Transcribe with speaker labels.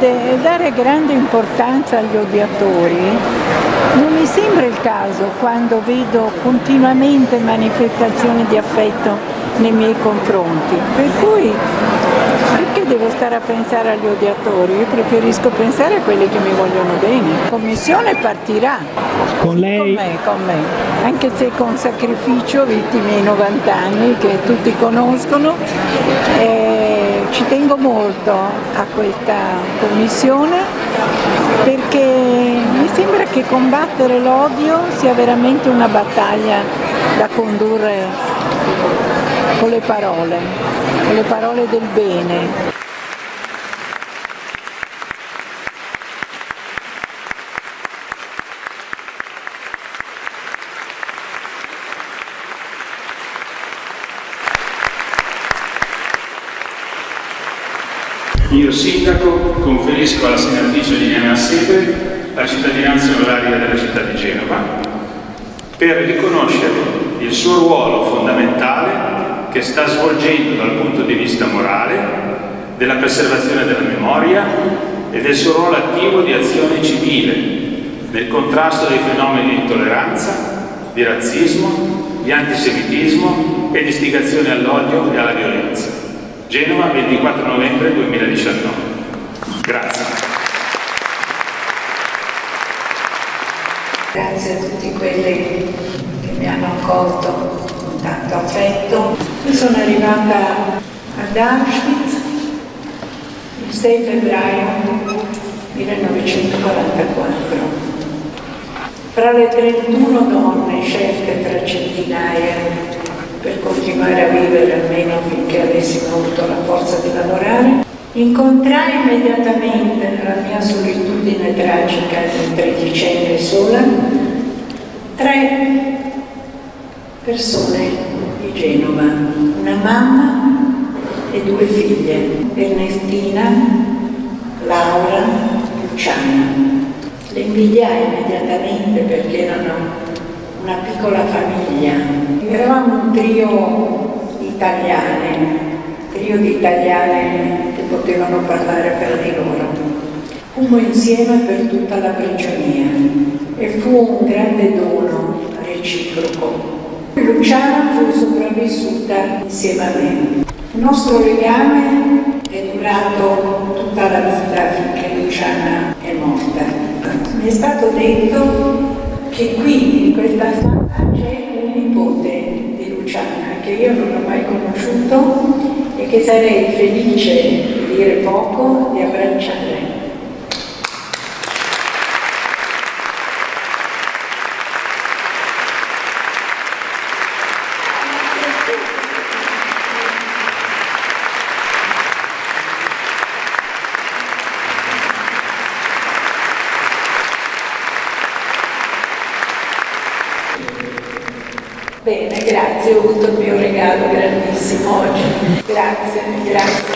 Speaker 1: vede, dare grande importanza agli odiatori non mi sembra il caso quando vedo continuamente manifestazioni di affetto nei miei confronti. Per cui perché devo stare a pensare agli odiatori? Io preferisco pensare a quelli che mi vogliono bene. La commissione partirà.
Speaker 2: Con lei?
Speaker 1: Con me, con me. Anche se con sacrificio, visti i miei 90 anni che tutti conoscono. Eh, tengo molto a questa commissione perché mi sembra che combattere l'odio sia veramente una battaglia da condurre con le parole, con le parole del bene.
Speaker 3: Io sindaco conferisco alla senatrice Liliana Sebe la cittadinanza onoraria della città di Genova per riconoscere il suo ruolo fondamentale che sta svolgendo dal punto di vista morale, della preservazione della memoria e del suo ruolo attivo di azione civile nel contrasto dei fenomeni di intolleranza, di razzismo, di antisemitismo e di istigazione all'odio e alla violenza. Genova, 24 novembre 2019. Grazie.
Speaker 1: Grazie a tutti quelli che mi hanno accolto con tanto affetto. Io sono arrivata ad Auschwitz il 6 febbraio 1944. Fra le 31 donne scelte tra centinaia continuare a vivere almeno finché avessimo avuto la forza di lavorare, incontrai immediatamente nella mia solitudine tragica di tredicenne sola tre persone di Genova, una mamma e due figlie, Ernestina, Laura, Luciana. Le invidiai immediatamente perché erano una piccola famiglia. Eravamo un trio italiane, trio di italiane che potevano parlare per di loro. Fummo insieme per tutta la prigionia e fu un grande dono reciproco. Luciana fu sopravvissuta insieme a me. Il nostro legame è durato tutta la vita finché Luciana è morta. Mi è stato detto che qui in questa stanza c'è un nipote di Luciana che io non ho mai conosciuto e che sarei felice di dire poco, di abbracciare. Bene, grazie, ho avuto il mio regalo grandissimo oggi. Grazie, grazie.